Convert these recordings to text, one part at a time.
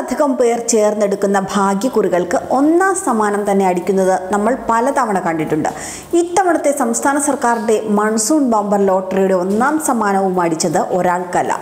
ഒന്നിലധികം പേർ ചേർന്നെടുക്കുന്ന ഭാഗ്യക്കുറികൾക്ക് ഒന്നാം സമ്മാനം തന്നെ അടിക്കുന്നത് നമ്മൾ പലതവണ കണ്ടിട്ടുണ്ട്. ഇത്തവണത്തെ സംസ്ഥാന സർക്കാരിന്റെ മൺസൂൺ ബമ്പർ ലോട്ടറിയുടെ ഒന്നാം സമ്മാനവും അടിച്ചത് ഒരാൾക്കല്ല.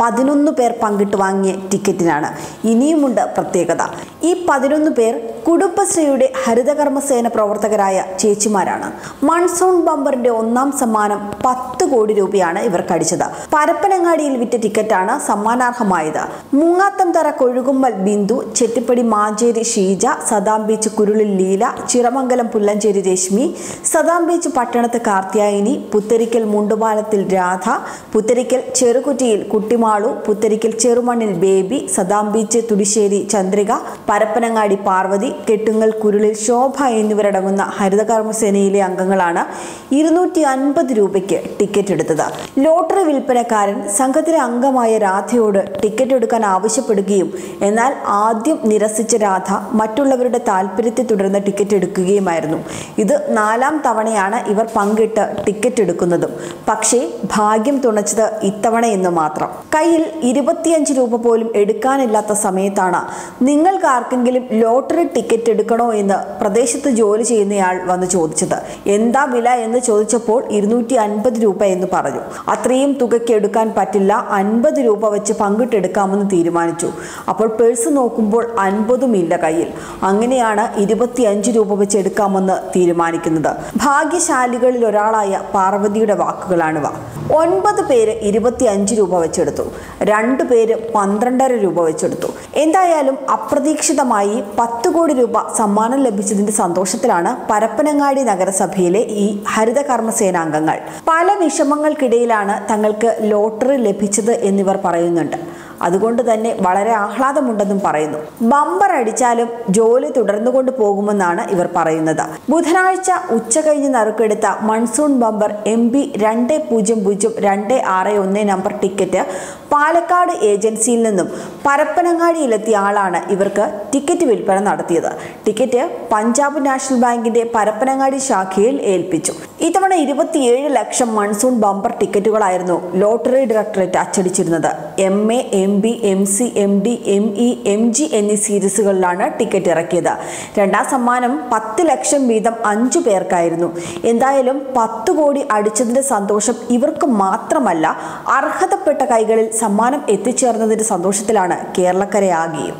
പതിനൊന്ന് പേർ പങ്കിട്ട് വാങ്ങിയ ടിക്കറ്റിനാണ്. ഇനിയുമുണ്ട് പ്രത്യേകത. ഈ പതിനൊന്ന് പേർ കുടുംബശ്രീയുടെ ഹരിതകർമ്മസേന പ്രവർത്തകരായ ചേച്ചിമാരാണ്. മൺസൂൺ ബമ്പറിന്റെ ഒന്നാം സമ്മാനം പത്ത് കോടി രൂപയാണ് ഇവർക്ക് അടിച്ചത് പരപ്പനങ്ങാടിയിൽ വിറ്റ ടിക്കറ്റാണ് സമ്മാനാർഹമായത്. Moongathamthara Kozhukumbal Bindu Chettippadi Mancheri Sheeja Saddam beach Kurulil Leela Chiramangalam Pullancheri Reshmi Saddam beach Pattanath Karthyayani Putharikkal Mundupalathil Radha Putharikkal Cherukuttiyil Kuttimalu Putharikkal Cherumannil Baby Saddam beach Thudisseri Chandrika Parappanangadi Parvathi Kettungal Kurulil Shobha എന്നിവരടങ്ങുന്ന ഹരിതകർമ്മസേനയിലെ അംഗങ്ങളാണ് ഇരുന്നൂറ്റി അൻപത് രൂപയ്ക്ക് ticket എടുത്തത്. Lottery വിൽപ്പനക്കാരൻ സംഘത്തിലെ അംഗമായ രാധയോട് ടിക്കറ്റ് എടുക്കാൻ ആവശ്യപ്പെടുകയും എന്നാൽ ആദ്യം നിരസിച്ച രാധ മറ്റുള്ളവരുടെ താല്പര്യത്തെ തുടർന്ന് ടിക്കറ്റ് എടുക്കുകയുമായിരുന്നു. ഇത് നാലാം തവണയാണ് ഇവർ പങ്കിട്ട് ടിക്കറ്റ് എടുക്കുന്നതും. പക്ഷേ ഭാഗ്യം തുണച്ചത് ഇത്തവണ എന്ന് മാത്രം. കയ്യിൽ ഇരുപത്തിയഞ്ച് രൂപ പോലും എടുക്കാനില്ലാത്ത സമയത്താണ് നിങ്ങൾക്ക് ആർക്കെങ്കിലും ലോട്ടറി ടിക്കറ്റ് എടുക്കണോ എന്ന് പ്രദേശത്ത് ജോലി ചെയ്യുന്നയാൾ വന്ന് ചോദിച്ചത്. എന്താ വില? എന്ന് ചോദിച്ചപ്പോൾ ഇരുന്നൂറ്റി അൻപത് രൂപ എന്ന് പറഞ്ഞു. അത്രയും തുകയ്ക്ക് എടുക്കാൻ പറ്റില്ല. അൻപത് രൂപ വെച്ച് പങ്കിട്ടെടുക്കാമെന്ന് തീരുമാനിച്ചു. അപ്പോൾ പേഴ്സ് നോക്കുമ്പോൾ അൻപതും ഇല്ല കയ്യിൽ. അങ്ങനെയാണ് ഇരുപത്തിയഞ്ച് രൂപ വെച്ച് എടുക്കാമെന്ന് തീരുമാനിക്കുന്നത്. ഭാഗ്യശാലികളിൽ ഒരാളായ പാർവതിയുടെ വാക്കുകളാണിവ. ഒൻപത് പേര് ഇരുപത്തിയഞ്ച് രൂപ വെച്ചെടുത്തു. രണ്ട് പേര് പന്ത്രണ്ടര രൂപ വെച്ചെടുത്തു. എന്തായാലും അപ്രതീക്ഷിതമായി പത്ത് കോടി രൂപ സമ്മാനം ലഭിച്ചതിന്റെ സന്തോഷത്തിലാണ് പരപ്പനങ്ങാടി നഗരസഭയിലെ ഈ ഹരിത കർമ്മസേനാംഗങ്ങൾ പല വിഷമങ്ങൾക്കിടയിലാണ് തങ്ങൾക്ക് ലോട്ടറി ലഭിച്ചത് എന്നിവർ പറയുന്നുണ്ട്. അതുകൊണ്ട് തന്നെ വളരെ ആഹ്ലാദമുണ്ടെന്നും പറയുന്നു. ബമ്പർ അടിച്ചാലും ജോലി തുടർന്നുകൊണ്ട് പോകുമെന്നാണ് ഇവർ പറയുന്നത്. ബുധനാഴ്ച ഉച്ച കഴിഞ്ഞ് നറുക്കെടുത്ത മൺസൂൺ ബമ്പർ എം ബി രണ്ട് പൂജ്യം പൂജ്യം രണ്ട് ആറ് ഒന്ന് നമ്പർ ടിക്കറ്റ് പാലക്കാട് ഏജൻസിയിൽ നിന്നും പരപ്പനങ്ങാടിയിലെത്തിയ ആളാണ് ഇവർക്ക് ടിക്കറ്റ് വിൽപ്പന നടത്തിയത്. ടിക്കറ്റ് പഞ്ചാബ് നാഷണൽ ബാങ്കിന്റെ പരപ്പനങ്ങാടി ശാഖയിൽ ഏൽപ്പിച്ചു. ഇത്തവണ ഇരുപത്തിയേഴ് ലക്ഷം മൺസൂൺ ബമ്പർ ടിക്കറ്റുകളായിരുന്നു lottery directorate അച്ചടിച്ചിരുന്നത്. M A M B M C M D M E M G എന്നീ സീരീസുകളിലാണ് ടിക്കറ്റ് ഇറക്കിയത്. രണ്ടാം സമ്മാനം പത്ത് ലക്ഷം വീതം അഞ്ചു പേർക്കായിരുന്നു. എന്തായാലും പത്ത് കോടി അടിച്ചതിന്റെ സന്തോഷം ഇവർക്ക് മാത്രമല്ല അർഹതപ്പെട്ട കൈകളിൽ സമ്മാനം എത്തിച്ചേർന്നതിന്റെ സന്തോഷത്തിലാണ് കേരളക്കരയാകെയും